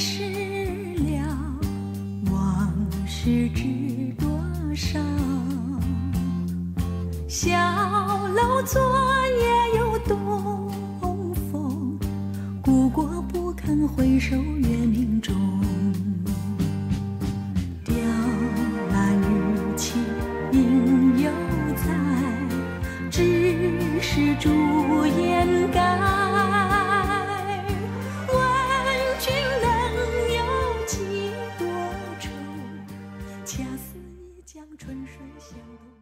事了往事知多少小楼昨夜又东风故国不堪回首月明中雕栏玉砌应犹在只是朱颜改恰似一江春水向东。